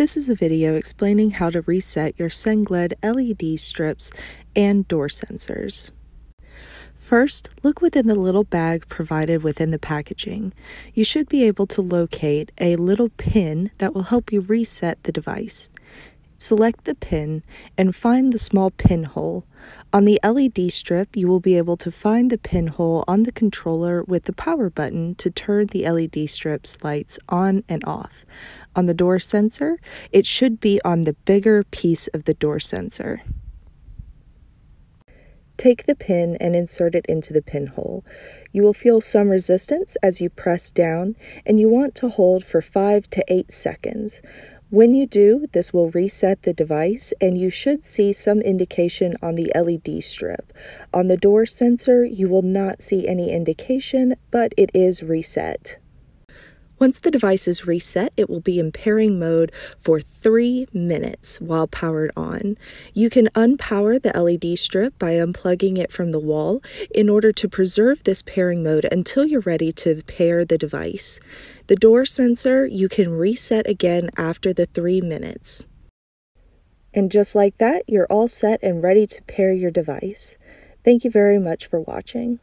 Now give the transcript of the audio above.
This is a video explaining how to reset your Sengled LED strips and door sensors. First, look within the little bag provided within the packaging. You should be able to locate a little pin that will help you reset the device. Select the pin and find the small pinhole. On the LED strip, you will be able to find the pinhole on the controller with the power button to turn the LED strip's lights on and off. On the door sensor, it should be on the bigger piece of the door sensor. Take the pin and insert it into the pinhole. You will feel some resistance as you press down, and you want to hold for 5 to 8 seconds. When you do, this will reset the device and you should see some indication on the LED strip. On the door sensor, you will not see any indication, but it is reset. Once the device is reset, it will be in pairing mode for three minutes while powered on. You can unpower the LED strip by unplugging it from the wall in order to preserve this pairing mode until you're ready to pair the device. The door sensor you can reset again after the three minutes. And just like that, you're all set and ready to pair your device. Thank you very much for watching.